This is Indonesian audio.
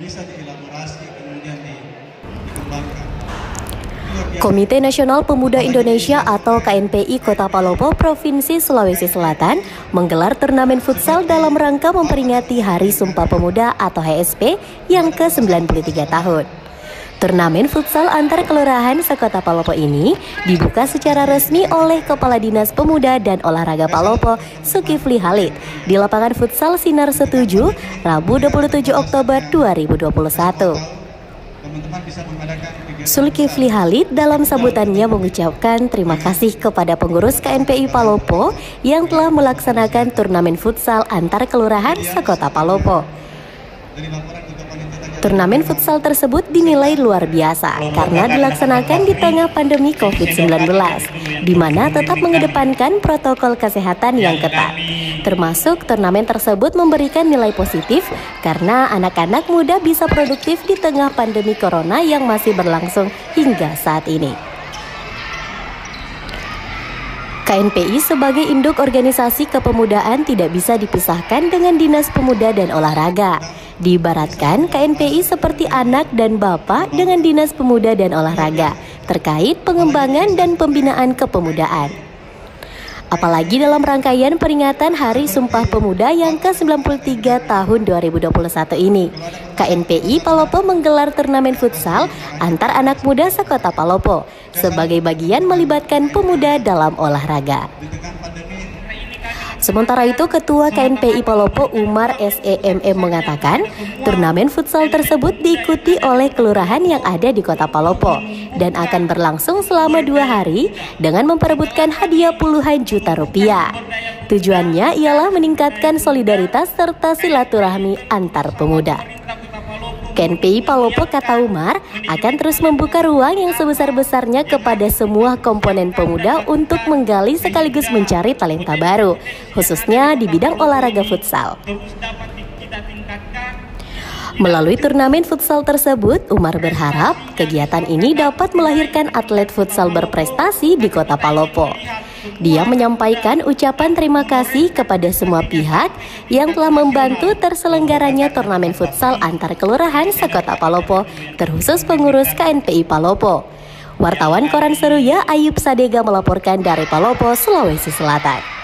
bisa dielaborasi kemudian dikembangkan. Komite Nasional Pemuda Indonesia atau KNPI Kota Palopo, Provinsi Sulawesi Selatan menggelar turnamen futsal dalam rangka memperingati Hari Sumpah Pemuda atau HSP yang ke-93 tahun. Turnamen futsal antar kelurahan sekota Palopo ini dibuka secara resmi oleh Kepala Dinas Pemuda dan Olahraga Palopo, Sukifli Halid, di lapangan futsal Sinar Setuju, Rabu 27 Oktober 2021. Sulkifli Halid dalam sambutannya mengucapkan terima kasih kepada pengurus KNPI Palopo yang telah melaksanakan turnamen futsal antar kelurahan sekota Palopo. Turnamen futsal tersebut dinilai luar biasa karena dilaksanakan di tengah pandemi COVID-19, di mana tetap mengedepankan protokol kesehatan yang ketat. Termasuk turnamen tersebut memberikan nilai positif karena anak-anak muda bisa produktif di tengah pandemi corona yang masih berlangsung hingga saat ini. KNPI sebagai induk organisasi kepemudaan tidak bisa dipisahkan dengan Dinas Pemuda dan Olahraga. Diibaratkan KNPI seperti anak dan bapak dengan Dinas Pemuda dan Olahraga terkait pengembangan dan pembinaan kepemudaan. Apalagi dalam rangkaian peringatan Hari Sumpah Pemuda yang ke-93 tahun 2021 ini. KNPI Palopo menggelar turnamen futsal antar anak muda sekota Palopo sebagai bagian melibatkan pemuda dalam olahraga. Sementara itu, Ketua KNPI Palopo Umar SEMM mengatakan, turnamen futsal tersebut diikuti oleh kelurahan yang ada di kota Palopo dan akan berlangsung selama dua hari dengan memperebutkan hadiah puluhan juta rupiah. Tujuannya ialah meningkatkan solidaritas serta silaturahmi antar pemuda. KNPI Palopo kata Umar akan terus membuka ruang yang sebesar-besarnya kepada semua komponen pemuda untuk menggali sekaligus mencari talenta baru, khususnya di bidang olahraga futsal. Melalui turnamen futsal tersebut, Umar berharap kegiatan ini dapat melahirkan atlet futsal berprestasi di kota Palopo. Dia menyampaikan ucapan terima kasih kepada semua pihak yang telah membantu terselenggaranya turnamen futsal antar kelurahan sekota Palopo, terkhusus pengurus KNPI Palopo. Wartawan Koran Seruya Ayub Sadega melaporkan dari Palopo, Sulawesi Selatan.